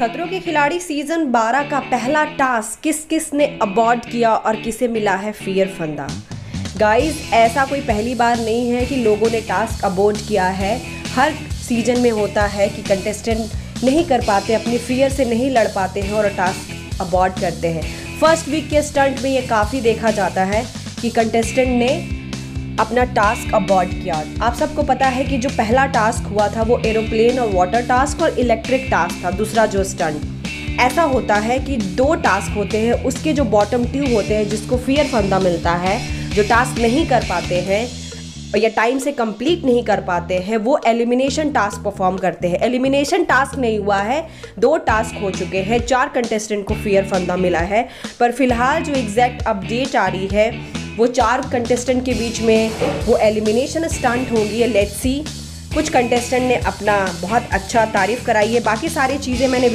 खतरों के खिलाड़ी सीज़न 12 का पहला टास्क किस किस ने अबॉर्ड किया और किसे मिला है फियर फंदा? गाइस ऐसा कोई पहली बार नहीं है कि लोगों ने टास्क अबॉर्ड किया है। हर सीज़न में होता है कि कंटेस्टेंट नहीं कर पाते, अपने फियर से नहीं लड़ पाते हैं और टास्क अबॉर्ड करते हैं। फ़र्स्ट वीक के स्टंट में ये काफ़ी देखा जाता है कि कंटेस्टेंट ने अपना टास्क अबॉर्ड किया। आप सबको पता है कि जो पहला टास्क हुआ था, वो एरोप्लेन और वाटर टास्क और इलेक्ट्रिक टास्क था, दूसरा जो स्टंट ऐसा होता है कि दो टास्क होते हैं, उसके जो बॉटम ट्यूब होते हैं, जिसको फियर फंदा मिलता है, जो टास्क नहीं कर पाते हैं, या टाइम से कंप्लीट नहीं कर पाते हैं, वो एलिमिनेशन टास्क परफॉर्म करते हैं। एलिमिनेशन टास्क नहीं हुआ है, दो टास्क हो चुके हैं, चार कंटेस्टेंट को फियर फंदा मिला है। पर फ़िलहाल जो एग्जैक्ट अपडेट आ रही है वो चार कंटेस्टेंट के बीच में वो एलिमिनेशन स्टंट होंगी लेट्स सी कुछ कंटेस्टेंट ने अपना बहुत अच्छा तारीफ़ कराई है। बाकी सारी चीज़ें मैंने